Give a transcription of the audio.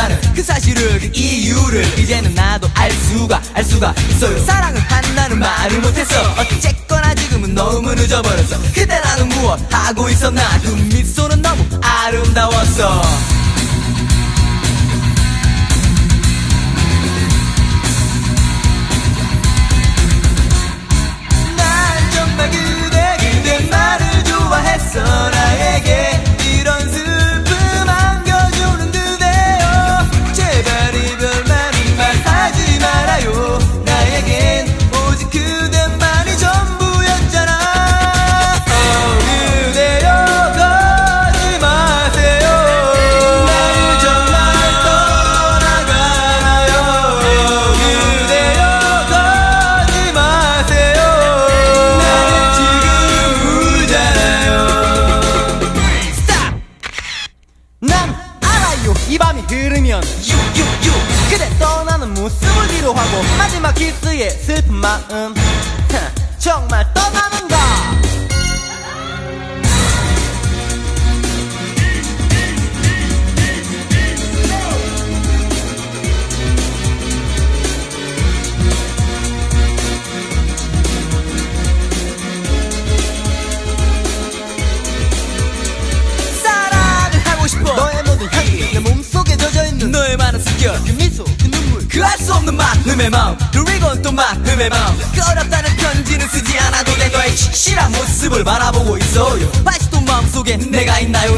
한다는 그 사실을 그 이유를 이제는 나도 알 수가 알 수가 있어요 사랑을 한다는 말을 못했어. 어쨌거나 지금은 너무 늦어버렸어. 그때 나는 무엇 하고 있었나? 그 미소는 너무 아름다웠어 흐르면 유유유. 그대 떠나는 모습을 뒤로하고 마지막 키스의 슬픈 마음. 하, 정말 마음의 마음. 그리고 또 마음의 마음. 꺼렵다는 편지는 쓰지 않아도 돼 너의 실한 모습을 바라보고 있어요. 또 마음속에 내가 있나요